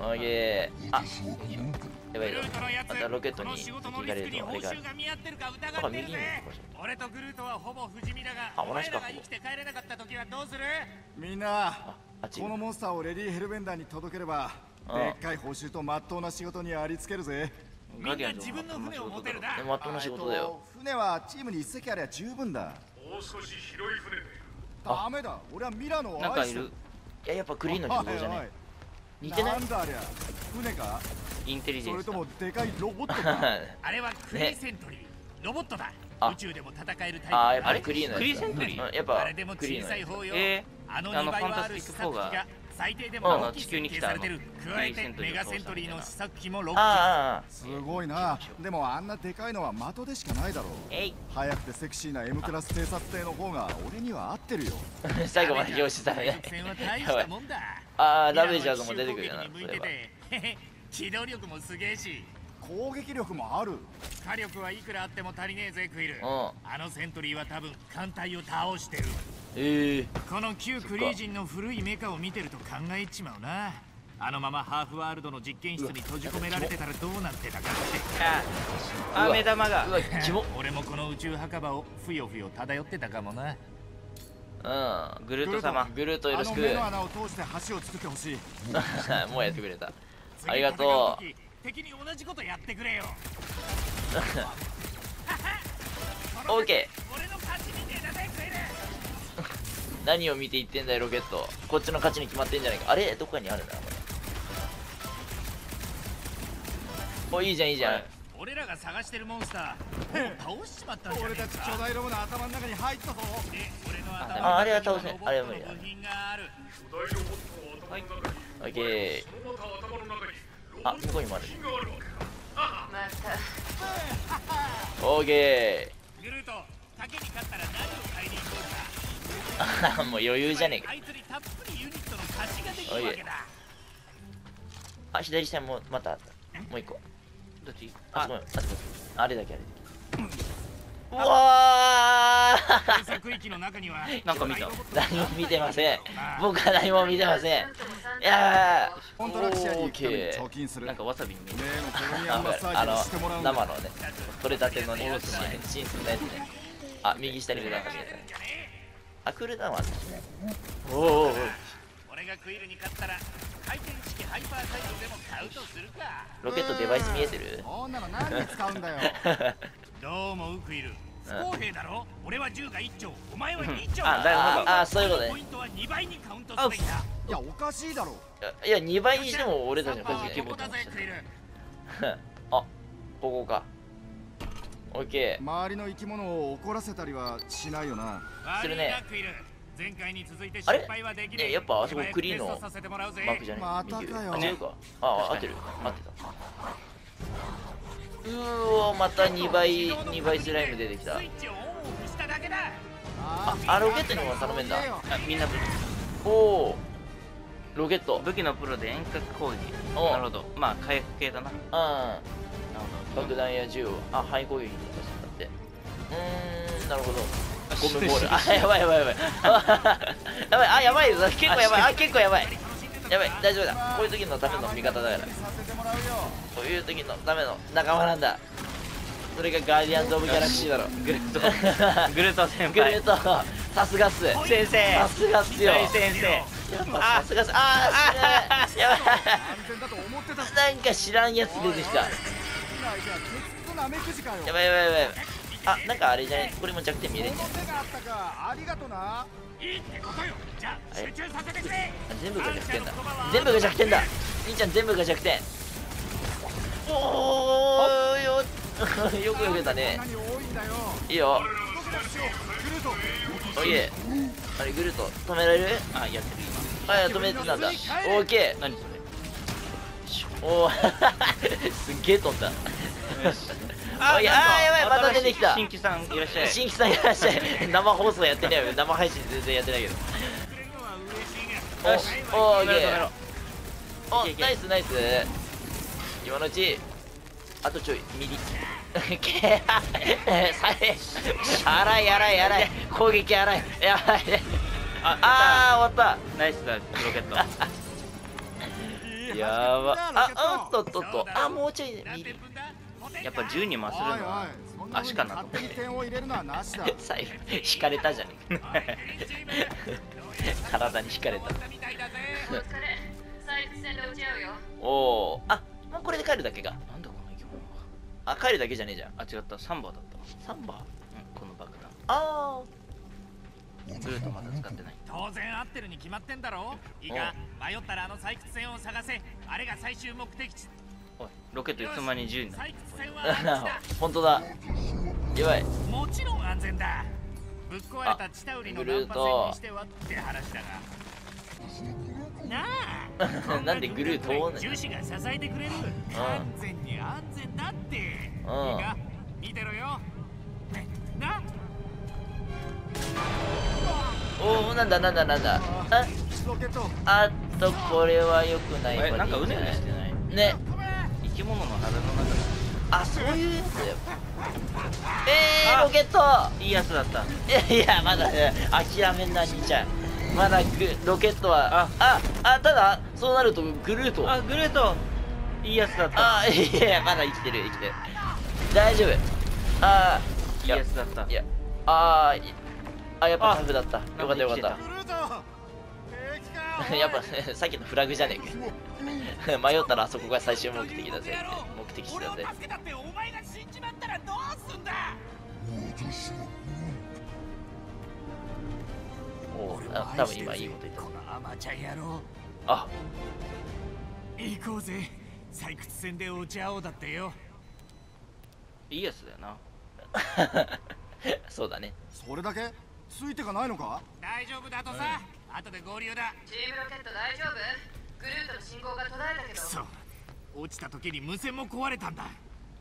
オーケーあやばいぞまたロケットに行かれるとあれがあるなんか右に俺とグルートはほぼ不死身だがあ同じか生きて帰れなかった。時はどうするみんなああっちこのモンスターをレディヘルベンダーに届ければあでっかい報酬とまっとうな仕事にありつけるぜ。みんな自分の船を持てるなでまっとうな仕事だよ。えっと船はチームに一隻ありゃ十分だ。もう少し広い船でダメだ。俺はミラノを愛してなんかいる。いややっぱクリーンの仕事じゃね似てない？船か？インテリジェンスだ。それともでかいロボットか？あれはクリーセントリー、ロボットだ。あ宇宙でも戦えるタイプあーやっだぱりクリーンのやつだクリーンセントリーうんやっぱあれでもクリーン小のやつさい方よ、えあのあの2倍はあるファンタスティック試作機4がが最低であもの地球に来た。加えてメガセントリーの試作機も6機あああすごいな。でもあんなでかいのは的でしかないだろう。えい。速くてセクシーな M クラス偵察艇の方が俺には合ってるよ。最後まで表紙されない。海賊船は大したもんだああダメージャーズも出てくるよなミそういラノは。機動力もすげえし。攻撃力もある。火力はいくらあっても足りねえぜクイル。うん。あのセントリーは多分艦隊を倒してるばええこの旧クリージンの古いメカを見てると考えちまうな。あのままハーフワールドの実験室に閉じ込められてたらどうなってたかって。ああ目玉が。俺もこの宇宙墓場をふよふよ漂ってたかもな。うんグルート様グルートよろしく。あの目の穴を通して橋を作ってほしい。もうやってくれた。次ありがとう。敵に同じことやってくれよ。オーケ俺何を見て言ってんだよロケット。こっちの勝ちに決まってんじゃないか。あれ？どっかにあるなこれ。おいいじゃんいいじゃん、はい。俺らが探してるモンスター。もう倒しちまったんじゃね俺たちえか巨大ロボの頭の中に入ったぞ。で俺の頭ああれは倒せ。ロボットのあれは無理だ。部品がある巨大ロボットの頭の中に、オッケー。そのまた頭の中にあ向こうにもある。があるわけオー。ケグルート賭けに勝ったらもう余裕じゃねえか。あいつにたっぷりユニットの貸しができるわけだ。あ左下にもまたあったもう一個。どっち？あそこあ。ああれだけあれだけ。うわー。なんか見た。何も見てません。僕は何も見てません。いやー。コントラなんかわさびに見え例るあンマッサージをしてもらうんだ生のね取れたてのね新鮮なやつね。あ右下に出たかもしれないあクールダウンあったしねおおおお俺がクイルに勝ったら回転式ハイパーサイドでも買うとする。かロケットデバイス見えてる。そんなの何に使うん。だよどう思うクイル不公平だろ。俺は銃が1丁。お前は2丁。あなるほどああそういうことね。ポイントは2倍にカウントすべきだ。いやおかしいだろいや2倍にしても俺たちの勝ちここだぜクイルあここかオッケー周りの生き物を怒らせたりはしないよな。するね。あれ？失敗はできねえやっぱあそこクリーンのマークじゃね？またかよ。あ違うか。ああ合ってる。合ってた。うーわまた2倍2倍スライム出てきた。ああロケットにも頼めんだ。あみんな武器。おおロケット。武器のプロで遠隔攻撃。おなるほど。まあ火薬系だな。なるあほ爆弾や銃をあ範囲攻撃に出すんだって。うーんなるほど。ゴムボール。あやばいやばいやばい。やばいあやばいぞ結構やばい。あ結構やばい。やばい大丈夫だ。こういう時のための味方だから。こういう時のための仲間なんだ。それがガーディアンズ・オブ・ギャラクシーだろ。どグルート。グルート先グルト。さすがっす。先生。さすがっすよ。大先生。やっぱさすがっす。あー知らないやばい。なんか知らんやつ出てきたやばいやばいやばい。あなんかあれじゃない？これも弱点見える。んじゃありがとな。いいってことよ。じゃあ集中させてくれ？あ全部が弱点だ。全部が弱点だ。兄ちゃん全部が弱点。おーよ よくよけたね。いいいよ。おいえ。あれグルート止められる？あやってる。あいや止めてたんだ。オーケー。今何それ？おお すっげえ飛んだああーやばいまた出てきた。新規さんいらっしゃい。新規さんいらっしゃい。生放送やってないよ。生配信全然やってないけど。よし。おおいけいけ。ナイスナイス。今のうちあとちょいミリ。け さえ荒い荒い荒い。攻撃荒い。やばいああー終わった。ナイスだロケット。い やば。ああっとっとっと。あもうちょいね何右点分だやっぱ10に回するのは足かなと思って最後引かれたじゃねえか。体に引かれた。おおおあもうこれで帰るだけか。なんだこの生き物あ帰るだけじゃねえじゃん。はあ違った。サンバーだったサンバー？うんこの爆弾。あグルートまだ使ってない。当然合ってるに決まってんだろ。いいか。迷ったらあの採掘船を探せ。あれが最終目的地おいロケットいつの間に10になっちだあ 本当だ。やばい。もちろん安全だ。ぶっ壊れたチタウリのグルー難ト破船にしてはって話だが。なあなんでグルートをね樹脂が支えてくれる。完全に安全だって。いいか？見てろよ。ねなおおなんだなんだなんだ。あっとこれは良くない。えなんかうねうねしてない？ね。生き物の腹の中。にあそういうやつだよ。えー、ロケット。いいやつだった。いやいやまだね諦めんな兄ちゃん。まだグロケットは。あ。ああただそうなるとグルート。あグルート。いいやつだった。あいやいやまだ生きてる生きてる。大丈夫。あいいやつだった。いやああやっぱタフだった。よかった。よかっグルート平気かた やっぱさっきのフラグじゃねえか。迷ったらあそこが最終目的だぜって目的地俺をだぜ。助けたってお前が死んじまったらどうすんだおう俺あは多分今いいこと言っこのアマちゃん野郎たあ。行こうぜ。採掘船で落ち合おうだってよ。いいやつだよな。そうだね。それだけ？ついてかないのか？大丈夫だとさ、後で合流だ。チームロケット大丈夫？グルートの信号が途絶えたけど。くそ落ちた時に無線も壊れたんだ。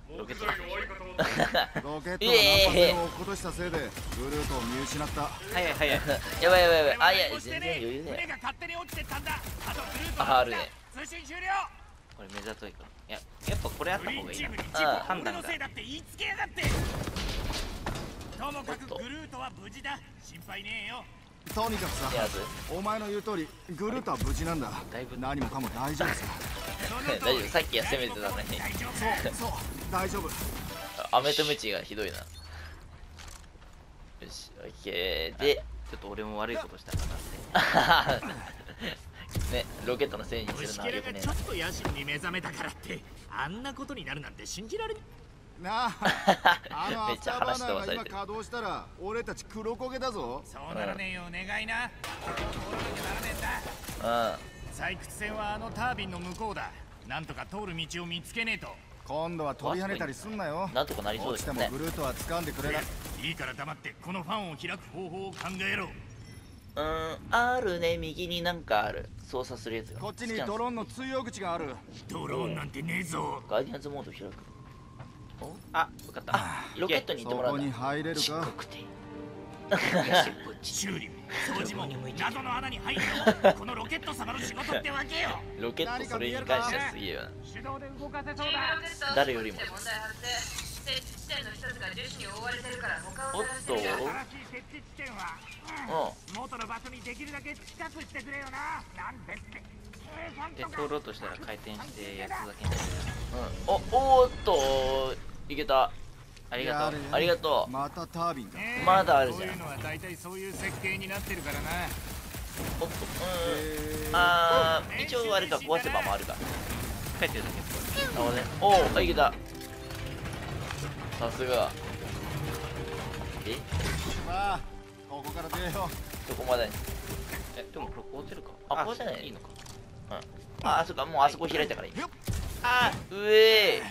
木材の相方はロケットが落っことしたせいでグルートを見失った。早い早い。やばいやばいやばい。あいや全然ね余裕だよ船が勝手に落ちてったんだ。あとグルートああるね。通信終了。これ目ざといからいややっぱこれあった方がいいな。ああ故俺のせいだって言いつけやがって。ともかくグルートは無事だ。心配ねえよとにかくさお前の言う通りグルートは無事なんだ。だいぶ。何もかも大丈夫さ。大丈夫。さっきは攻めてたのに。大丈夫そうそう大丈夫。アメとムチがひどいな。よしオッケー。でちょっと俺も悪いことしたかなってね ロケットのせいにする虫のはよくねけらがちょっと野心に目覚めたからってあんなことになるなんて信じられないなあ あのアフターバナーが今稼働したら俺たち黒焦げだぞ。そうならねえよ願いな。心にならねえんだうん。採掘船はあのタービンの向こうだ。なんとか通る道を見つけねえと。今度は飛び跳ねたりすんなよ。なんとかなりそう落ちてですよねもグルートは掴んでくれな。いいいから黙ってこのファンを開く方法を考えろ。うーんあるね。右になんかある。操作するやつが。こっちにドローンの通用口がある。ドローンなんてねえぞ。ガーディアンズモード開く。おあよかった。ロケットに行ってもらうそこに入れるか？掃除も謎の穴に入るのこのロケット様の仕事ってわけよ。ロケットそれに関してはすげえよな手動で動かせそう。だロケット誰よりも。問題発生設置地点の一つが樹脂に覆われてるから他おっを探してみる新しい設置地点は、う元の場所にできるだけ近くしてくれよな。なんてってで通ろうとしたら回転してやつだけになる。うん。おおーっといけた。ありがとう。ありがとう。またタービンかねえまだあるじゃん。そういうのは大体そういう設計になってるからな。おっとうん。えー。あー一応あれか壊せばもあるか。帰ってるだけ。なるほどね。おおいけた。さすが。え？まあここから出よどこまで？えでもこれ壊せるか？あ壊せない。いいのかああそっかもうあそこ開いたからいい。よっあーうえ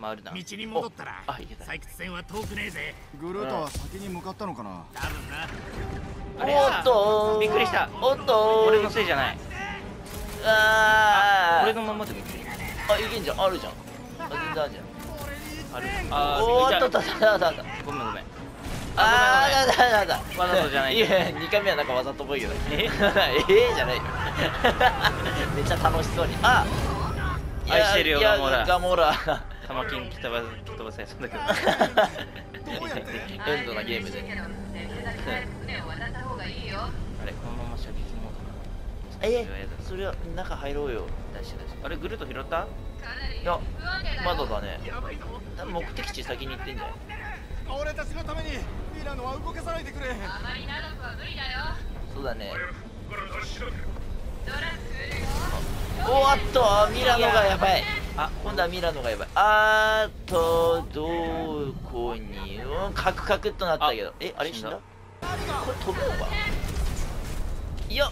回るな。道に戻ったらおあいけた。採掘船は遠くねえぜ。うグルートは先に向かったのかな？多分な。ーおっとびっくりした。おっと俺のせいじゃない。あー。俺のままでもいける。あいけんじゃん。あるじゃん。あ全然あるじゃん。ある。あーおーっとっとっとっとごめんごめんあーだだだだわざとじゃないいや2回目はなんかわざとっぽいけどえ？え じゃないよ。めっちゃ楽しそうに。あ愛してるよガモラ。ガモラ。玉金吹き飛ば吹き飛ばされそうだけど。エンドなゲームで。あれこのまま射撃モード。え？それはやだそれは中入ろうよ。出して出してあれグルート拾った？いや不安定だね。多分目的地先に行ってんじゃない？俺たちのためにミラノは動かさないでくれ。あまり長くは無理だよ。そうだね。ドラッおっとミラノがやばい。あ今度はミラノがやばい。あーとどこに。うんカクカクっとなったけど。えあれ死んだ？これ飛ぶのか？いや。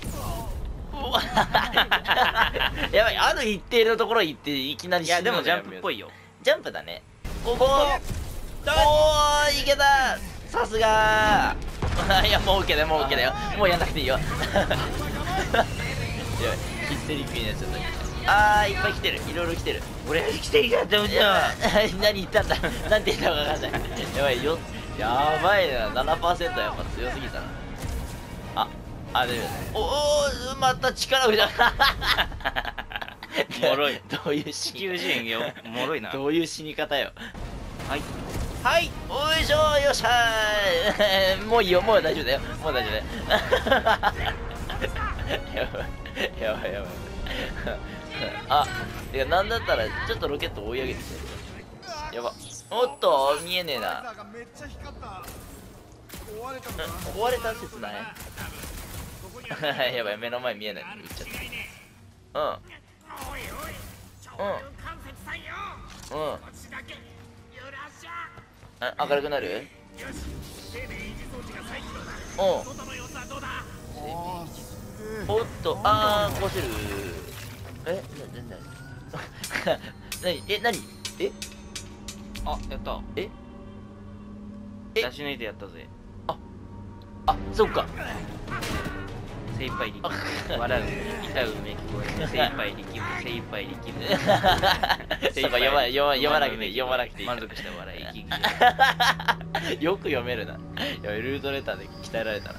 やばい。ある一定のところ行っていきなりい死ぬのやでもジャンプっぽいいよ。ジャンプだね。おおおーいけた。さすが。いやもう OK だよもう OK だよ。もうやんなくていいよ。やヒステリックになっちゃった。あーいっぱい来てる。いろいろ来てる。俺来ていいかって思っいや 何言ったんだ。なんて言ったか分かんない。やばいよ。やばいな。7%やっぱ強すぎたな。ああでおおまた力を入れた。おもろい。どういう死地に球人よ。おもろいな。どういう死に方よ。はいはいおいしょよっしゃー。もういいよもう大丈夫だよ。もう大丈夫だよ。やばいやばいやばい。あいやなんだったらちょっとロケット追い上げてやば。おっと見えねえな。壊れた説ないやばい目の前見えないのに言っちゃった。うん。うん。うんあ明るくなる？う。んおっとあー壊せる。えななな何え何えあやったええ出し抜いてやったぜあそっか精一杯力む。笑う。痛うめき声精一杯力む。精一杯力む。そうか読ま読ま読まなくて読まなくていい。満足した笑い。息 よく読めるな。いや、ルートレターで鍛えられたな。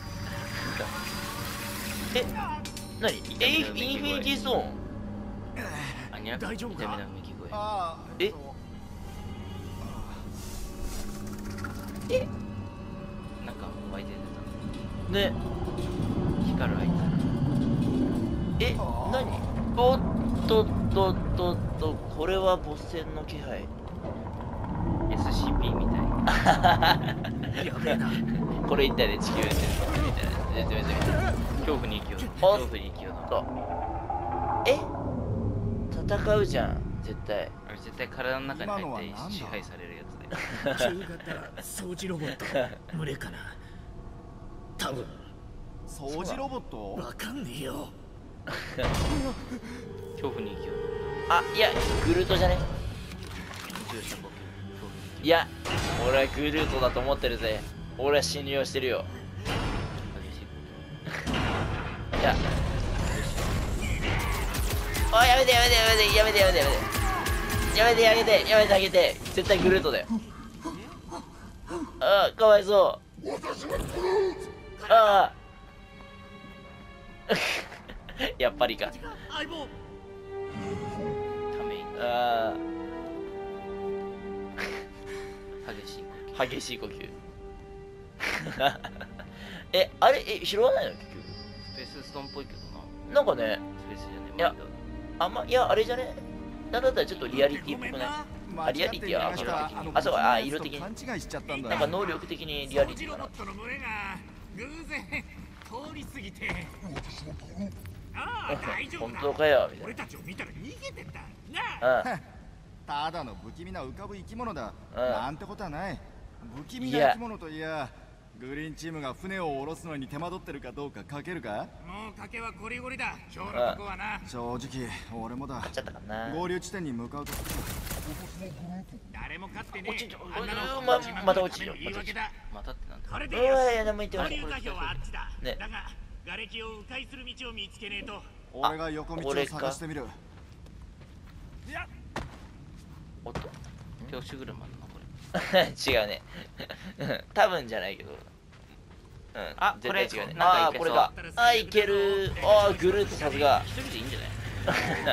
え、なにえ、インフィニティストーン。あにゃ大丈夫か？痛めき声えっとなんか湧いてね、たえ、なにおっとっとっとっと、これはボス戦の気配。SCP みたい。やべえな。これ一体で地球でみたいな。めちゃめちゃ見てる。恐怖に生きよう。お恐怖に生きような。と。え？戦うじゃん、絶対。あれ絶対体の中に入って支配されるやつで中型掃除ロボット。群れかな。多分。掃除ロボットわかんねえよ 恐怖に生きようあ、いや、グルートじゃね？いや、俺はグルートだと思ってるぜ。俺は信用してるよ。いいや。あ、やめてやめてやめてやめてやめてやめて。やめてやめてやめてあげて。絶対グルートだよ。あかわいそう。ああ。やっぱりか。相棒ため息あ激しい呼あ、激しい呼吸。え、あれ、え、拾わないの結局？吸スペースストーンっぽいけどな。なんかね、スペースじゃねえいやあんま、いや、あれじゃね？なんだったらちょっとリアリティっぽくない？あリアリティは間違ってあそうか。あ色的に。なんか能力的にリアリティかな偶然通り過ぎてああ大丈夫だ。本当かよみたい俺たちを見たら逃げてったな。あなただの不気味な浮かぶ生き物だ、うん。なんてことはない。不気味な生き物といやグリーンチームが船を下ろすのに手間取ってるかどうか書けるか？もう賭けはこりごりだ。今日のとこはな正直俺もだ。うんちゃったかな。合流地点に向かうと誰も勝ってね落ちんじゃんあんなのうんままた落ちるよ。言い訳だ。またってなんだこれうでよね。だが瓦礫を迂回する道を見つけねえと。俺が横道をこれか。探してみるいや。おっと。教師車なのこれ。違うね。う ん多分じゃないけど。うんあ絶対違うね。あーこれか。あいける。あーグルートさすが。一人でいいんじゃな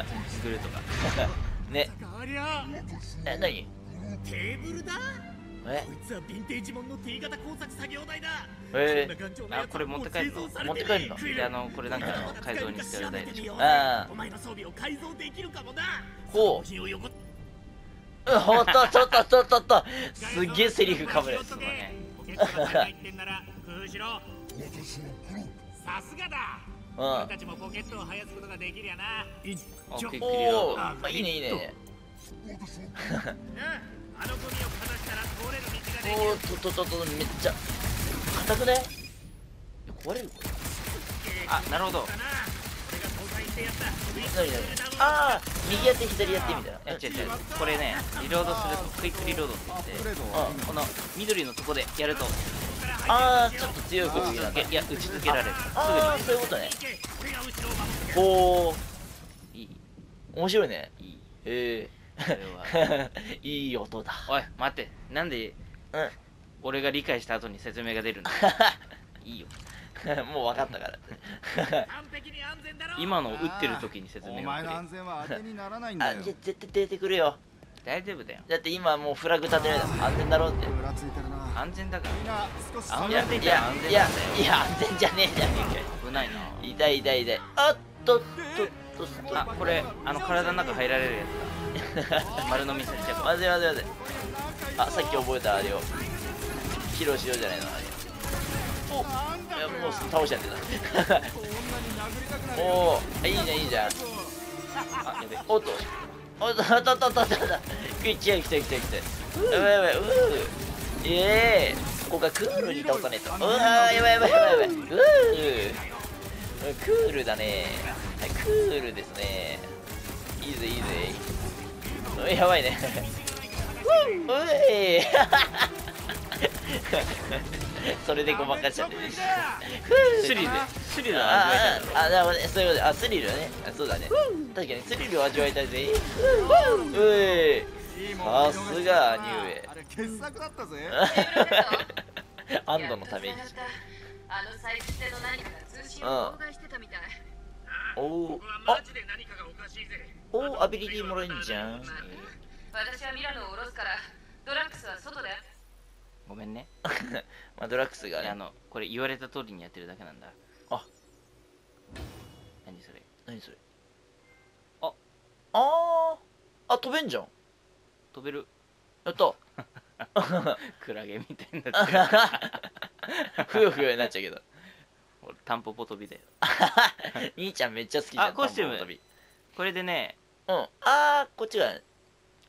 い？グルートがね。え何？テーブルだ？え？こいつはヴィンテージモンの T 型工作作業台だ。えあこれ持って帰るの？持って帰るの？であのこれなんかあの改造に使う台でしょあお前の装備を改造できるかもな。ほう。品を横うんほんと？ととととと。すっげえセリフかぶるポケットが入ってんなら工夫しろ。さすがだ。うん。俺たちもポケットを生やすことができるやな。あちょクイックリローおおドあいいねいいね うんあのゴミをかざしたら通れる道ができる。おーととととめっちゃ硬くね？いや壊れるこれあなるほど。ああ右やって左やってみたいな。や違う違う。これねリロードするとクイックリロードって言ってこの緑のとこでやると。ああちょっと強い攻撃なんだいや打ち続けられる。ああそういうことね。おおいい。面白いね。いい。へ いい音だ。おい待って。なんでうん。俺が理解した後に説明が出るの いいよ。もう分かったから。完璧に安全だろ。今の打ってる時に説お明をくれ前の安全は当てにならないんだよ。あじゃあ絶対出てくれよ。大丈夫だよ。だって今もうフラグ立てられた安全だろうって。ふらついてるな。安全だから。みんな少し安全って。言ったいやら安全だよ。いや安全じゃねえじゃね危ないな。えか痛い痛い痛い。あっとっとっとっと。あこれあの体の中入られるやつだ 丸飲みされちゃうから待て待て待てあさっき覚えたあれを。披露しようじゃないの。あれおいやもう倒しちゃってた。おおいいねいいじゃん。あやべおっとおっとおっとおっとおっとおっと来た来た来た。来たやばいやばいうー。ええここがクールに倒さねえと。うわーやばいやばいやばいやばい。うー。クールだね。はいクールですね。いいぜいいぜ。うやばいね。ううえい。それでごまかしちゃって。るスリル。スリルのあ味わいたいああなるほどね。そういうことであスリルね。あそうだね。確かにスリルを味わいたいぜ。うえい。さすが兄上。あれ傑作だったぜ。安堵のために。あの採掘艇の何かが通信を妨害してたみたいおおここはあマジで何かがおかしいぜ。おーアビリティもらえんじゃん。私はミラノを下ろすからドラッグスは外でごめんね。まあドラッグスがね。あのこれ言われた通りにやってるだけなんだ。あ。何それ。何それ。あ。あー。あ飛べんじゃん。飛べる。やった。クラゲみたいになってる。ふよふよになっちゃうけど俺タンポポ飛びだよ兄ちゃんめっちゃ好きじゃんあコスチューム。タンポポ飛びこれでね。うん。あーこっちが。うん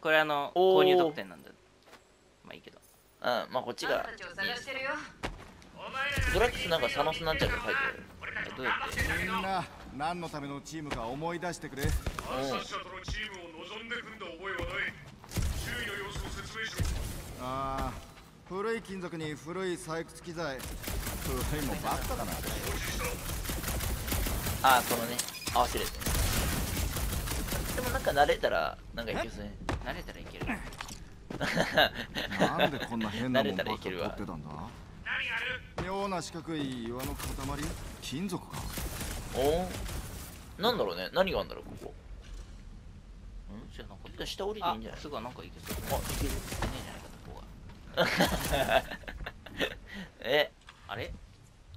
これあのおー。購入特典なんだ。まあいいけど。まあこっちが。ドラッグスなんかサノスなんちゃうって書いてあるえどうやってみんな何のためのチームか思い出してくれ。暗殺者とのチームを望んで組んだ覚えはない。周囲の様子を説明しろ。ああ古い金属に古い採掘機材。古いもんばっかだな。あーこのね合わせるでもなんか慣れたらなんかいけますね。慣れたらいける。なんでこんな変なもんばっか取ってたんだ？妙な四角い岩の塊？金属か。おおなんだろうね。何があるんだろうここ。じゃあなんか下降りていいんじゃない？すぐなんかいけそう。あいける。ねえじゃないかここが えあれ？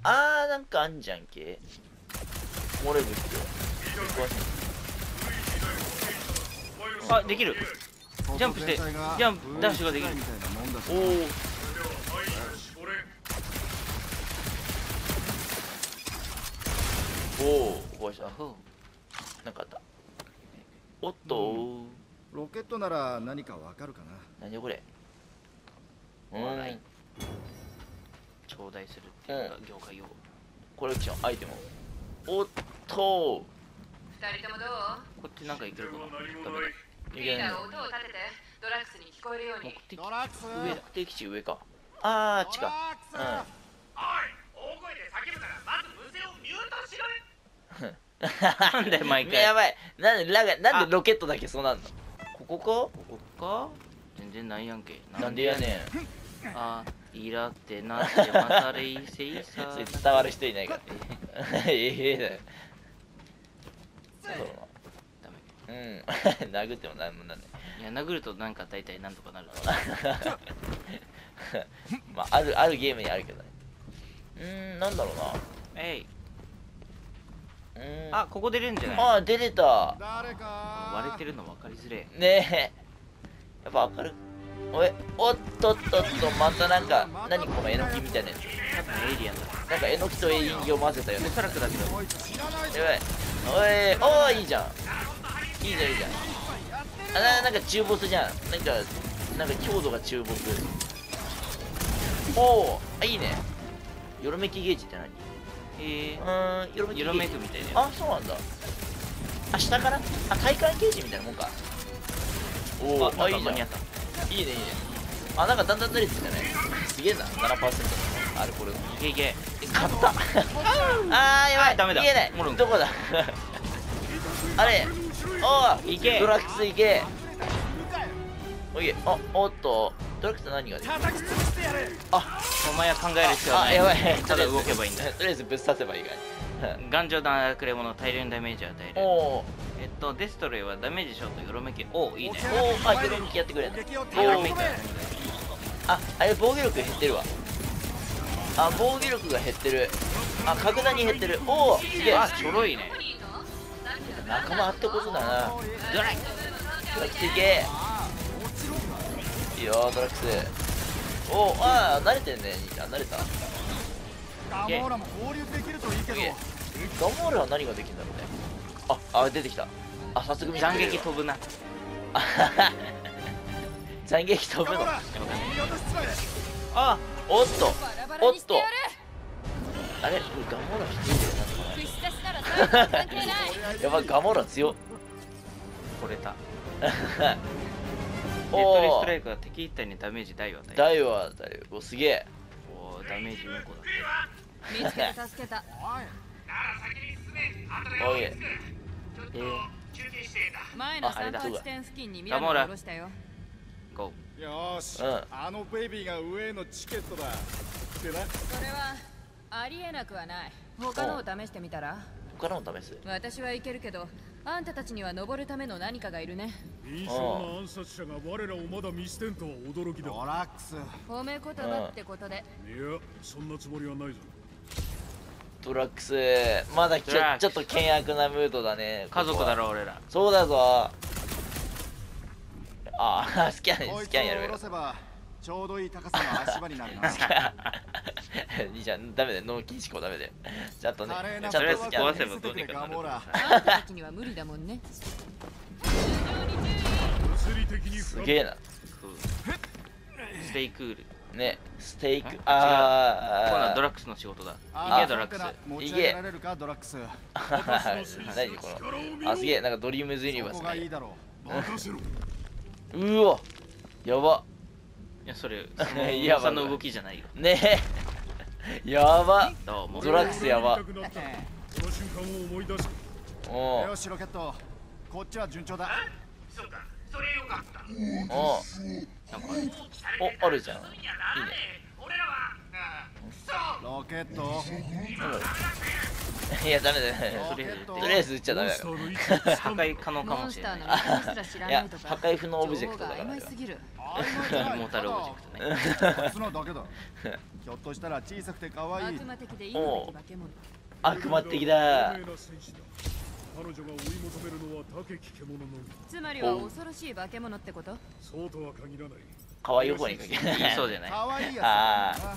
あーなんかあんじゃんけ。漏れるって。あできる。ジャンプして。ジャンプダッシュができる。みたいなもんだしおおおお壊したあふうなんかあった。おっと、ロケットなら何かわかるかな。何これ？うオーライーん頂戴するっていうのが業界用。語コレクションアイテム。おっと。二人ともどう？こっちなんかいけるかなダメだないいけないリーダー音を立てて。ドラッグスに聞こえるように。目的地。上か。あーあっちかおい大声で叫ぶからまず無線をミュートしろ。よ なんだよ毎うん回？やばい。なんでラがなんでロケットだけそうなんの？ここここか？全然ないやんけ。かなんでやねん。あイラってなってまたレイセイサそれー伝わる人いないから。ええだよ。ダメ。うん。殴ってもなんもなんないいや殴るとなんか大体なんとかなる まああるあるゲームにあるけどね。ーんなんだろうな。えい。うーん。あここ出れるんじゃないあ出れた。誰か割れてるの分かりづれえ。ねえやっぱ明るおいおっとっとっとまたなんか何このえのきみたいなやつ。多分エイリアンだ。なんかえのきと人形混ぜたよね。おそらくだけどやばい。おいおーいいじゃん。いいじゃんいいじゃん。あななんか中ボスじゃん。なんかなんか強度が中ボス。おおあいいね。よろめきゲージって何？えうーんよろめきゲージ。ー、よろめくみたいだよあそうなんだ。あ下から？あ体感ゲージみたいなもんかおおあなんあいいじゃん。いいねか間に合ったいいね。あなんかだんだんずれてきたね。すげえな。7%アルコールいけいけ買った。あーやばい。ダメだ。見えないどこだ？あれ。おおいけ。ドラックスいけ。おいえあおっと。ドラックス何ができる。あお前は考える必要はない。あやばい。ただ動けばいいんだ。とりあえずぶっ刺せばいいか 頑丈なくれ者大量にダメージを与えおる。おえっとデストロイはダメージショートよろめき。おいいね。おおあよろめきやってくれよろめきーああれ防御力減ってるわ。あ防御力が減ってる。あ格段に減ってる。おおすげえ。あちょろいね。仲間あってことだな。ドライドラックスいけ。いいよドラックス。おおあー慣れてんね兄ちゃん。慣れた？ガモーラも合流できるといいけど。ガモールは何ができるんだろうね。ああ出てきた。あ早速見斬撃飛ぶな。斬撃飛ぶの？あおっと。おっと。あれ？これガモーラ引いてる串刺しなら最後は関係ない。なやばいガモーラ強っ。取れた。デッドリスおおトライクは敵一体にダメージ大を与える大は大おすげえ。おーダメージ2個だって見つけて助けたおい。えちょっと休憩してた前のああれだ散髪地点付近にミラノを下ろしたよ。ゴよーし、うん。あのベイビーが上へのチケットだ。ってな。それはありえなくはない。他のを試してみたら？他のも試す？私はいけるけどあんたたちには登るための何かがいるね。印象の暗殺者が我らをまだ見捨てんとは驚きだ。ドラックス。褒め言葉ってことで。いやそんなつもりはないぞドラックス。まだちょちょっと険悪なムードだね家族だろろ俺ら。そうだぞ。あ スキャンスキャンやる。よちょうどいい高さの足場になるな。兄ちゃん。ダメだよ。脳筋思考ダメだよ。ちゃんとねちゃんとスキャン壊せばどうにかなるには無理だもんね。すげえな。ステイクールねステーク今度はあドラックスの仕事だ。あいけドラックス。持ち上げられるか？ドラックス。ー 何このあすげえなんかドリームズユニバースそこがいいねだろ任せろ。うわやば。いやそれ い。やその動きじゃないよ。ね。えやば。ドラッグスやば。見たくなったその瞬間を思い出すおう。うよしロケット。こっちは順調だ。そうかおうなんかおあるじゃん。いいね。ロケット。いやダメだねロケット。とりあえず撃っちゃダメだよ破壊可能かもしれないいや破壊不能オブジェクトだから。モータルオブジェクトねこいつのだけだ。ひょっとしたら小さくて可愛い。悪魔的で忌むべき化け物。悪魔的だ彼女が追い求めるのは高き獣のみ。つまりは恐ろしい化け物ってこと？そうとは限らない。可愛い方にかけ言いそうじゃない可愛いやつあだな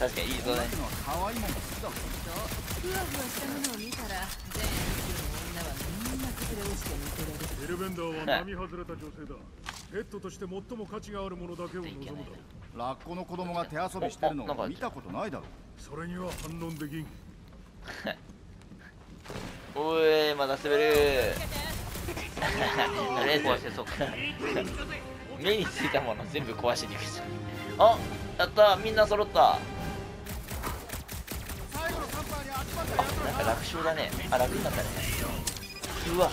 確かにいいぞね可愛いもん好きだろふわふわしたものを見たら全員の女はみん。な崩れ落ちて見てられるエルベンダーは並外れた女性だ。ペットとして最も価値があるものだけを望むだろう。ラッコの子供が手遊びしてるのを見たことないだろそれには反論できん おいまだ滑る。とりあえず壊せそうか目についたもの全部壊しに行くじゃん。あやったみんな揃った。最後の3パーに集まったやつなんか楽勝だね。あ楽になったね。うわ。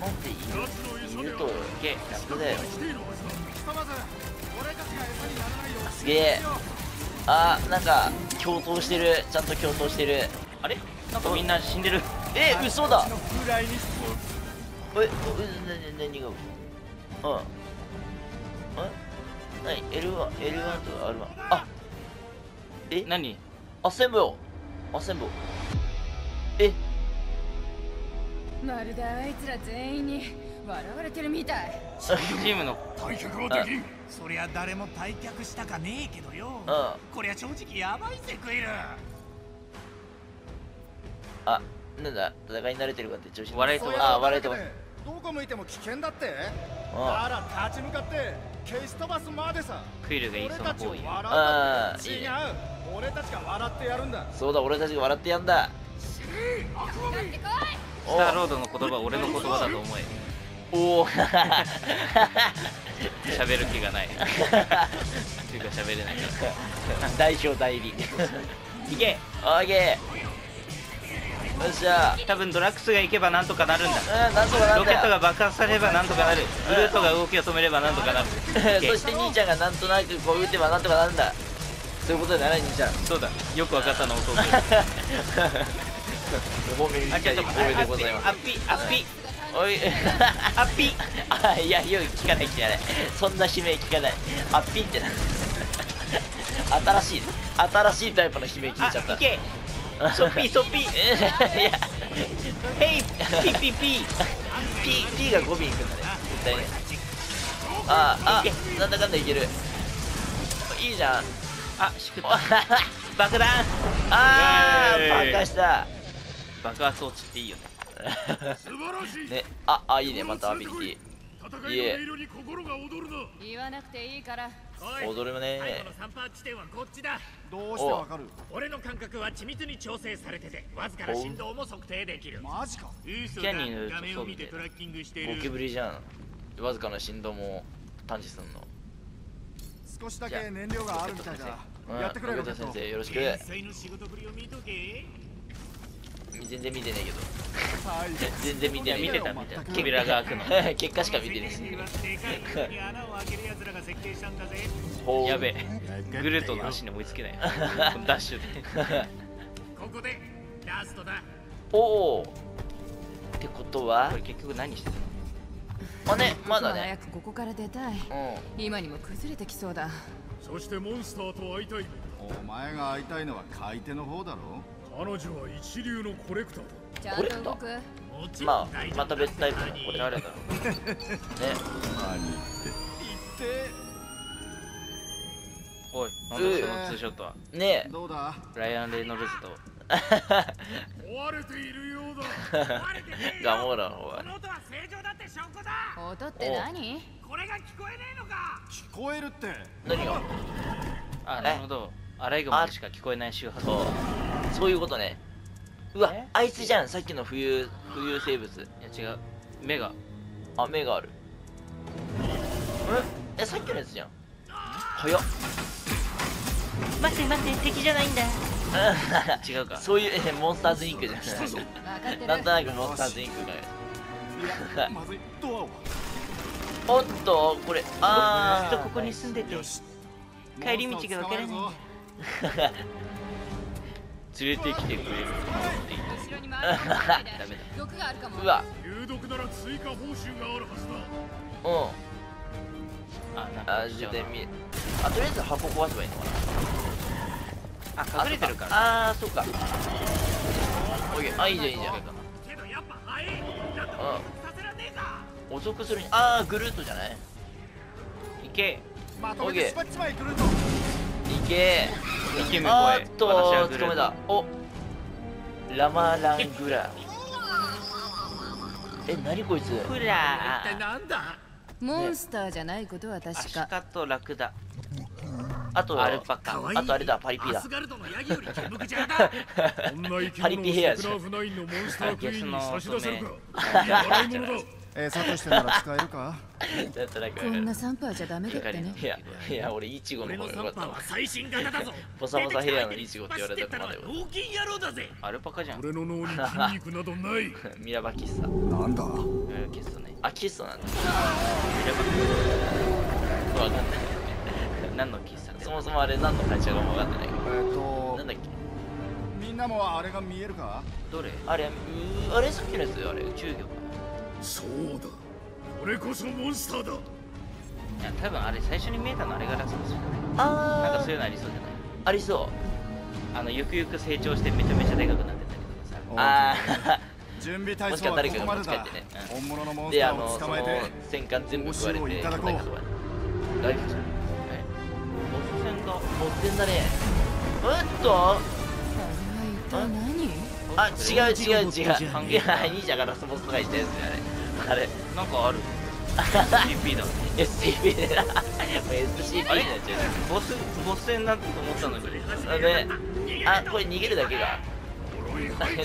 頼んでいい言うと楽だよ。すげえ。あなんか共闘してる。ちゃんと共闘してるあれ？なんかみんな死んでる。え嘘だ。え、何がうん。え何 ?L1、L1 と R1。あえ？何？アセンブル。アセンブル。え？まるであいつら全員に笑われてるみたい。チームの。退却はできん。そりゃ誰も退却したかねえけどよ。うん。こりゃ正直やばいぜクイルあなんだ戦いに慣れてるかって調子に笑い飛ばす。あ笑い飛ばす。どこ向いても危険だって。ああ。ら立ち向かって消し飛ばすまでさ。クイルが言い俺たちをそうな行為あーいいね。だって違う。俺たちが笑ってやるんだ。そうだ俺たちが笑ってやんだ。スターロードの言葉は俺の言葉だと思え。おお 喋る気がない。っていうか喋れない。から代表代理。いけ。オーケーよっしゃ多分ドラッグスが行けばなんとかなるんだ。うんなんとかなんロケットが爆発されればなんとかなる。グルートが動きを止めればなんとかなる。そして兄ちゃんがなんとなくこう打てばなんとかなるんだ。そういうことだよね兄ちゃん。そうだ。よく分かったの弟ご めんあちょっと光栄でございます。アッピアッピおい。アッピあいやよく聞かない聞かない。そんな悲鳴聞かない。あっぴってな新しい新しいタイプの悲鳴聞いちゃった。あいけそっぴそっぴいや。ヘイピピピ P, P が語尾に行くんだね。絶対ねあああなんだかんだいける。いいじゃん。あしくった。爆弾。あイエーイー爆破した。爆発落ちっていいよね。素晴らしいねああいいね。またアビリティ。戦いの音色に心が躍るな。言わなくていいから踊るね。最後の散歩地点はこっちだ。どうしてわかる？俺の感覚は緻密に調整されててわずかな振動も測定できる。マジか。嘘キャニーの画面を見てトラッキングしていゴキるブリじゃん。わずかな振動も探知すんの。少しだけ燃料があるみたいだ。うん。やってくれロケットロケット。先生よろしく全然見てねえけど。はい。全然見てねえ見てたけど見てた。扉が開くの。結果しか見てねえしでかいしやべえ。グルートの足に追いつけない。ダッシュで。ここでラストだ。おお。ってことはこれ結局何してるあねまだ早ねくここから出たい。うん。今にも崩れてきそうだ。そしてモンスターと会いたい。のお前が会いたいのは買い手の方だろ彼女は一流のコレクターだ。ちゃんと動くもちろまあまた別タイプのこれあれだろうね。何って。言って。おいなんだそのツーショットは。ねどうだ？ライアン・レイノルズと。追われているようだ。ガモーラの方は。この音は正常だって証拠だ。音って何？これが聞こえねえのか。聞こえるって。何が？あなるほど。アライグマでしか聞こえない周波数そういうことね。うわえ？あいつじゃん。さっきの浮遊浮遊生物。いや違う。目が。あ目がある。え？えさっきのやつじゃん。早っ。待って待って敵じゃないんだ。違うか。そういうえモンスターズインクじゃん。分かってる。なんとなくモンスターズインクが。いやまずいドアをおっとこれあずっとここに住んでて。帰り道がわからないんだ 連れてきてくれる後ろに回り込まないで ダメだ。毒があるかもうわ有毒なら追加報酬があるはずだうんあ見えあとりあえず箱壊せばいいのかな。あ隠れてるか。らあそっか。オッケー。あいいじゃんいいじゃん。けどやっぱ早いなん。遅くするに。ああグルートじゃない？行け。まとめてしまっちまい来るといけ生きむ声。あーっと私はグレーつかめた。お。ラマラングラ。え何こいつ？フ一ラ体なんだ？モンスターじゃないことは確アシかカとラクダ。あとアルパカ。あとあれだパリピだ。アスガルドのヤギより毛むくじゃだこんな生きパリピヘアじゃんンスタークイーンに差し出せるか？ゲ笑い物だ餌としてなら使える。かだったらこんなサンパーじゃダメだってね。いやいや俺イチゴの俺方のサンパーが良かったわ。は最新型だぞ。ボサボサヘアのイチゴって言われたらまだよ。脳筋野郎だぜ。アルパカじゃん。俺の脳に筋肉などない。ミラバキッサ。なんだ？うんキストね。あキッソなんだ。ミラわかんない。バ何の喫茶店そもそもあれ何の会社かも分かってない。けえっどとなんだっけ？みんなもあれが見えるか？どれ？あれあれさっきのやつあれ。宇宙魚かそうだ。これこそモンスターだ。いや多分あれ最初に見えたのあれがラスボスじゃない？なんあーかそういうのありそうじゃない？ありそあのゆくゆく成長してめちゃめちゃでかくなってたけどさ。あ準備体操はここまでだ。ねうん本物のモンースターをであのその捕まえて戦艦全部食われて報酬をいただこう大丈夫じゃんはいボス戦が持ってんだね。うっと。あれは一体何？あ違う違う違う。半いや減兄者がラスボスとか言ったやつだねあれ。なんかある？CP だ。SCP でなもう SCP になっちゃう。ボスボス戦だと思ったの？にあれあこれ逃げるだけが。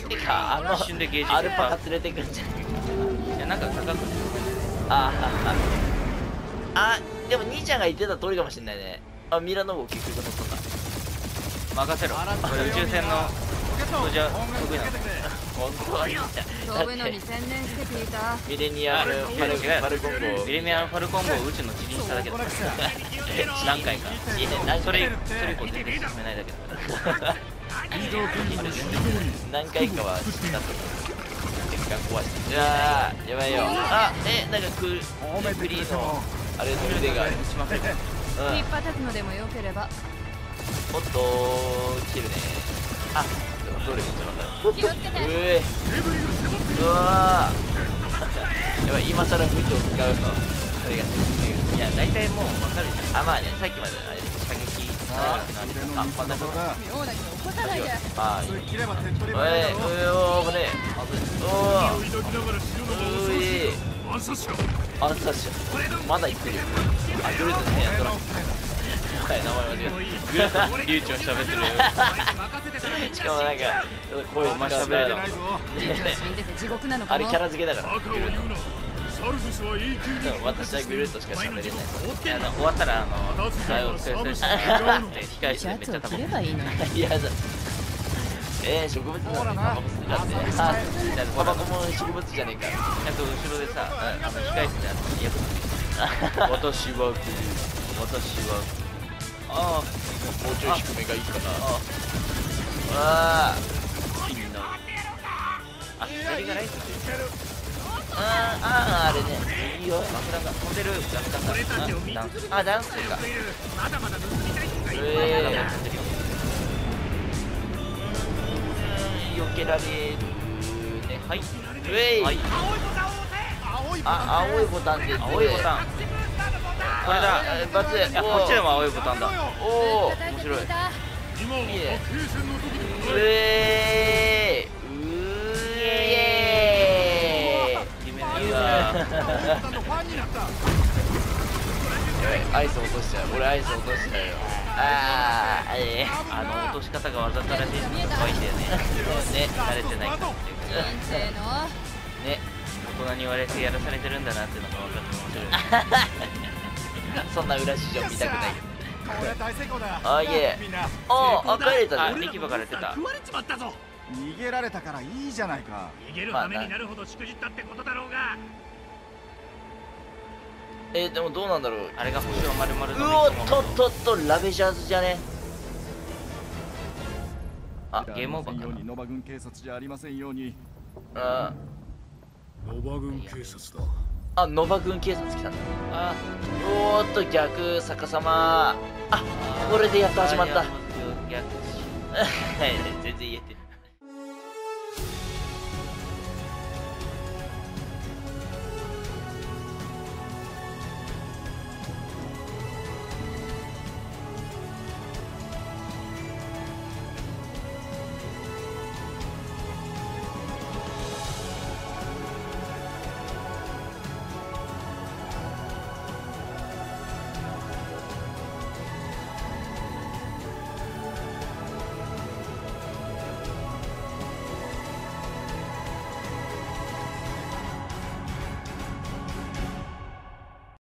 てかあの一瞬でゲージアルパカ連れてくんじゃん。いやなんか高くあああでも兄ちゃんが言ってた通りかもしれないね。あミラノボ結局乗った。んだ任せろ。これ宇宙船のそじゃ得意なの本当は兄ちゃん飛ぶのに専念して聞いたミレニアムファルファルコンボビレミアンファルコンボを宇宙の塵にしただけだ何回かいいねそれそれ以降全然進めないだけだ何回かはしたと結果壊してうわーやばいよあえなんかククリーのあれの腕がしませんうん引っ叩くのでもよければおっと来てるねあどれ見てま気をつけてうえうわやばい今更武器を使うのあれがいや大体もう分かるじゃんあまあねさっきまであれ射撃あ俺の見方だ妙だけど起こさないであそれ切れば手っ取りおい早いおいおい危ねえおを抱きながら城の魔をうい暗殺したしまだ言ってるよあグルートねやっとらはい名前間違え流暢喋ってるたしかもなんか声お前喋るるなないぞ死んでて地獄なのかもあれキャラ付けだから私はグルートしか喋れない終わったらあのライオン先生って控え室でめっちゃタバだえー、植物なのにタバコ吸うだってあタバコも植物じゃねえかちゃんと後ろでさ、あの控え室でやつ私はグルー私はああもうちょい低めがいいかなああ気になるあ左がライトってるああああれねいいよ爆弾が飛んでる爆弾がダンスあダンスかまだまだ盗みたい人がいるえよ、けられるねはいウェイ、はいあ青いボタンで青いボタンこれだ。あバツ。いやこっちでも青いボタンだ。おお面白い今はいいねうえーうえー夢の夢アイ。ス落としちゃう俺アイ。ス落としちゃうよあーえーあの落とし方がわざとらしいのが怖いんだよねね慣れてないからっていうかね大人に言われてやらされてるんだなっていうのが分かって面白いそんな裏事情見たくないこれ大成功だあいえ。みんな。ああ帰れたあね駅ばから出た。食われちまったぞ。逃げられたからいいじゃないか。逃げる羽目になるほどしくじったってことだろうが。えー、でもどうなんだろう。あれが星を丸々うのおっとっとっとラベジャーズじゃね？あゲームオーバーかな。ノバ軍警察じゃありませんように。あノバ軍警察だあノバ軍警察来たんだ。あおーっと逆逆さま。あこれでやっと始まった。逆はい 全然言えてる